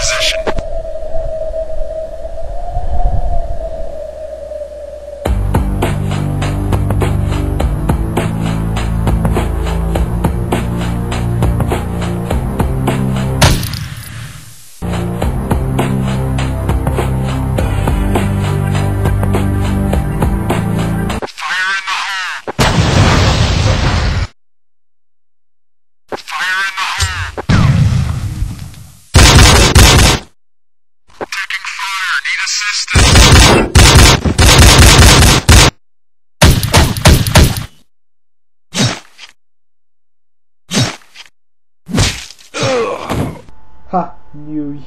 position. Ha, knew